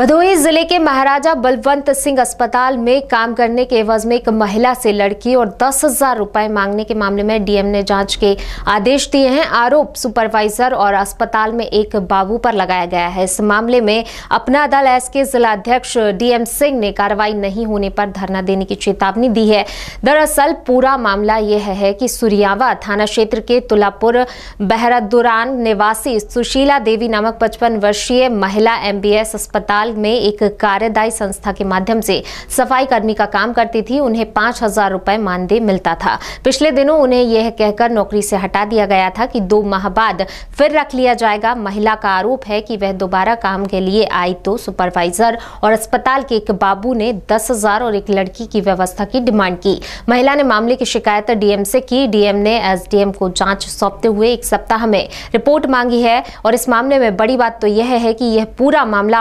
भदोही ज़िले के महाराजा बलवंत सिंह अस्पताल में काम करने के एवज में एक महिला से लड़की और दस हज़ार रुपए मांगने के मामले में डीएम ने जाँच के आदेश दिए हैं। आरोप सुपरवाइजर और अस्पताल में एक बाबू पर लगाया गया है। इस मामले में अपना दल एस के जिलाध्यक्ष डीएम सिंह ने कार्रवाई नहीं होने पर धरना देने की चेतावनी दी है। दरअसल पूरा मामला यह है कि सुरियावा थाना क्षेत्र के तुलापुर बहरदुरान निवासी सुशीला देवी नामक पचपन वर्षीय महिला एमबीएस अस्पताल में एक कार्यदायी संस्था के माध्यम से सफ़ाई कर्मी का काम करती थी, उन्हें पाँच हज़ार रुपए मानदेय मिलता था। पिछले दिनों उन्हें यह कहकर नौकरी से हटा दिया गया था कि दो माह बाद फिर रख लिया जाएगा। महिला का आरोप है कि वह दोबारा काम के लिए आई तो सुपरवाइजर और अस्पताल के एक बाबू ने दस हज़ार और एक लड़की की व्यवस्था की डिमांड की। महिला ने मामले की शिकायत डीएम से की। डीएम ने एसडीएम को जाँच सौंपते हुए एक सप्ताह में रिपोर्ट मांगी है और इस मामले में बड़ी बात तो यह है कि यह पूरा मामला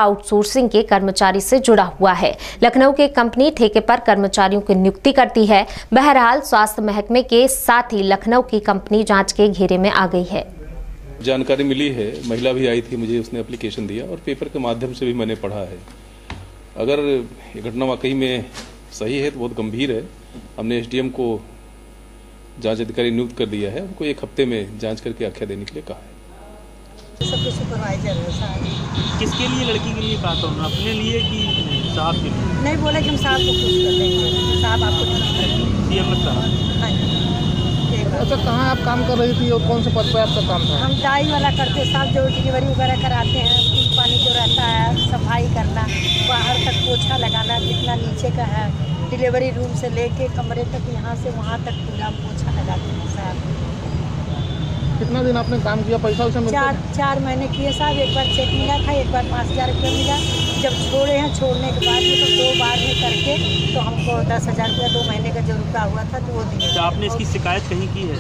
आउटसोर्सिंग के कर्मचारी से जुड़ा हुआ है। लखनऊ की कंपनी ठेके पर कर्मचारियों की नियुक्ति करती है। बहरहाल स्वास्थ्य महकमे के साथ ही लखनऊ की कंपनी जाँच के घेरे में आ गई है। जानकारी मिली है। महिला भी आई थी मुझे उसने एप्लीकेशन दिया और पेपर के माध्यम से भी मैंने पढ़ा है। अगर ये घटना वाकई में सही है तो बहुत गंभीर है। हमने एसडीएम को जाँच अधिकारी नियुक्त कर दिया है। उनको एक हफ़्ते में जाँच करके आख्या देने के लिए कहा है। सबके सुपरवाइजर है साहब किसके लिए लड़की के लिए बात होना अपने लिए कि साहब के लिए? नहीं बोला कि हम साहब को खुश कर देंगे। साहब आपको खुश कर देंगे। सीएम साहब। हाँ। अच्छा कहाँ आप काम कर रही थी और कौन से पद पे आपका काम था? हम डाई वाला करते हैं साहब जो डिलीवरी वगैरह कराते हैं। पानी जो रहता है सफ़ाई करना बाहर तक पोछा लगाना जितना नीचे का है डिलीवरी रूम से लेके कमरे तक यहाँ से वहाँ तक पूरा पोछा लगाते हैं साहब। कितना दिन आपने काम किया? पैसा उसे मिलता चार चार महीने किए साहब एक बार चेक मिला था एक बार पाँच हज़ार रुपया मिला। जब छोड़े हैं छोड़ने के बाद में तो दो बार में करके तो हमको दस हज़ार रुपया दो महीने का जो रुका हुआ था तो वो दिए तो आपने इसकी शिकायत कहीं की है?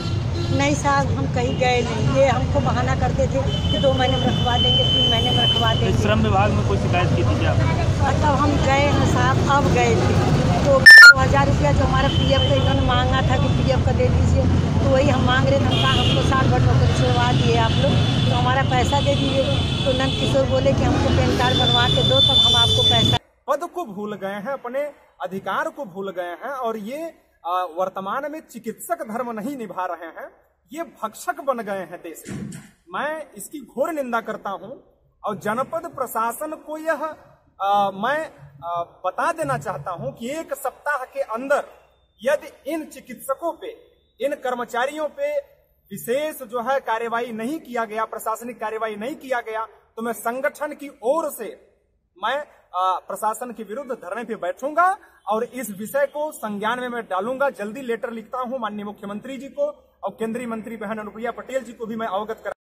नहीं साहब हम कहीं गए नहीं। ये हमको बहाना करते थे कि दो महीने में रखवा देंगे तीन महीने में रखवा तो देंगे। श्रम विभाग में कोई शिकायत की थी क्या आपने? तब हम गए हैं साहब अब गए थे। तो दो हज़ार रुपया जो हमारा पी एफ़ का इन्होंने मांगा था कि पी एफ़ का दे दीजिए। तो वही हम मांग रहे थे हम कहा हमको साल भर नौकरी छुड़वा दिए आप लोग। तो हमारा पैसा दे दीजिए। तो नंद किशोर बोले कि हमको पैन कार्ड बनवा के दो तब हम आपको पैसा पद को भूल गए हैं अपने अधिकार को भूल गए हैं और ये वर्तमान में चिकित्सक धर्म नहीं निभा रहे हैं। ये भक्षक बन गए हैं देश में। मैं इसकी घोर निंदा करता हूँ और जनपद प्रशासन को यह आ, मैं आ, बता देना चाहता हूँ कि एक सप्ताह के अंदर यदि इन चिकित्सकों पे, इन कर्मचारियों पे विशेष जो है कार्यवाही नहीं किया गया, प्रशासनिक कार्यवाही नहीं किया गया तो मैं संगठन की ओर से मैं प्रशासन के विरुद्ध धरने पे बैठूँगा और इस विषय को संज्ञान में मैं डालूँगा। जल्दी लेटर लिखता हूँ माननीय मुख्यमंत्री जी को और केंद्रीय मंत्री बहन अनुप्रिया पटेल जी को भी मैं अवगत कर